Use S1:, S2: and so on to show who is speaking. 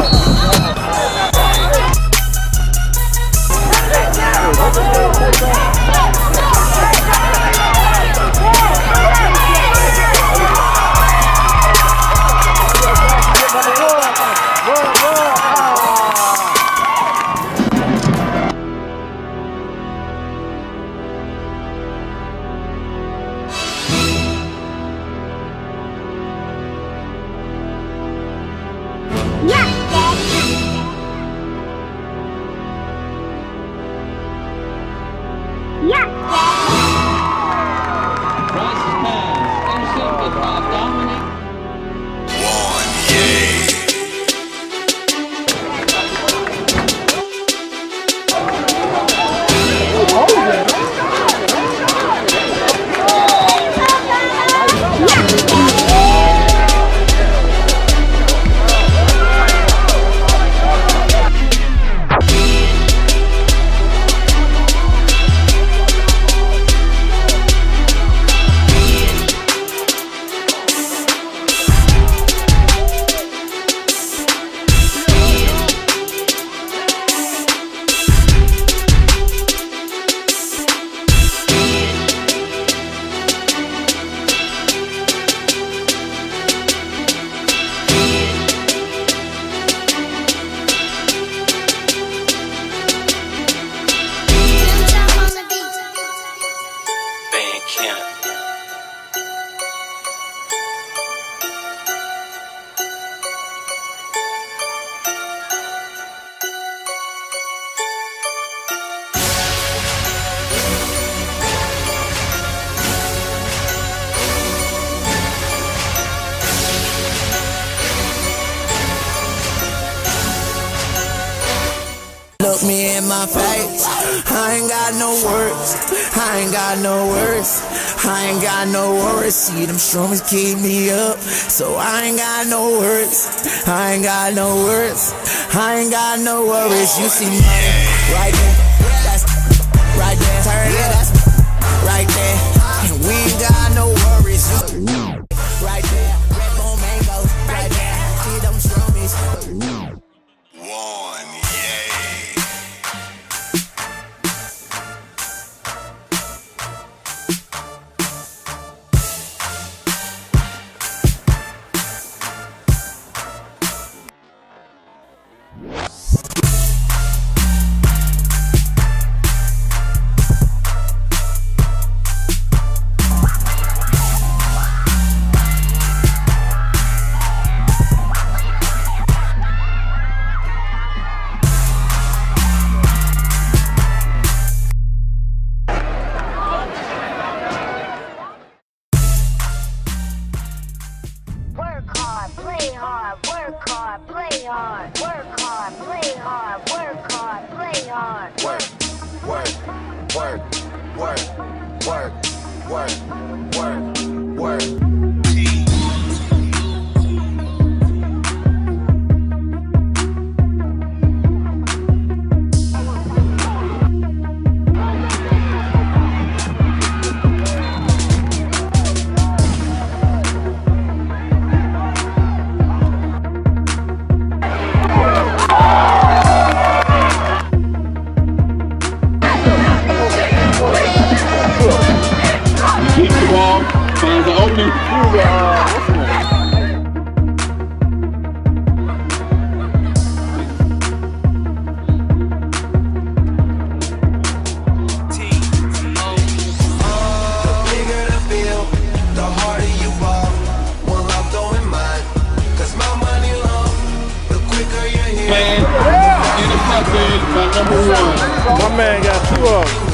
S1: Wow. Can't. My face. I ain't got no words. I ain't got no words. I ain't got no worries. See them strummies keep me up. So I ain't got no words. I ain't got no words. I ain't got no worries. You see money
S2: work hard, play hard, work hard, play hard. Work, work,
S3: work, work, work, work, work, work. Then bigger the bill, the harder you fall, one up throw in mud. My money low, the quicker you're here.
S4: And number one.
S5: My man got two of them.